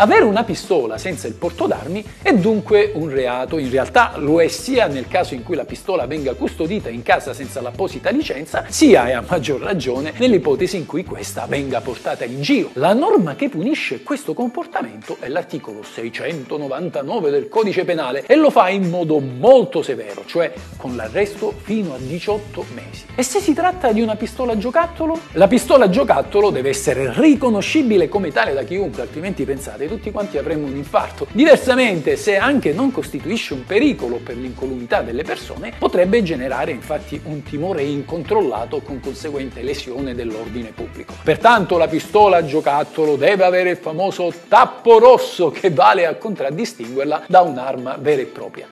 Avere una pistola senza il porto d'armi è dunque un reato, in realtà lo è sia nel caso in cui la pistola venga custodita in casa senza l'apposita licenza, sia e a maggior ragione nell'ipotesi in cui questa venga portata in giro. La norma che punisce questo comportamento è l'articolo 699 del codice penale e lo fa in modo molto severo, cioè con l'arresto fino a 18 mesi. E se si tratta di una pistola giocattolo? La pistola giocattolo deve essere riconoscibile come tale da chiunque, altrimenti pensate tutti quanti avremmo un infarto. Diversamente, se anche non costituisce un pericolo per l'incolumità delle persone, potrebbe generare infatti un timore incontrollato con conseguente lesione dell'ordine pubblico. Pertanto la pistola giocattolo deve avere il famoso tappo rosso che vale a contraddistinguerla da un'arma vera e propria.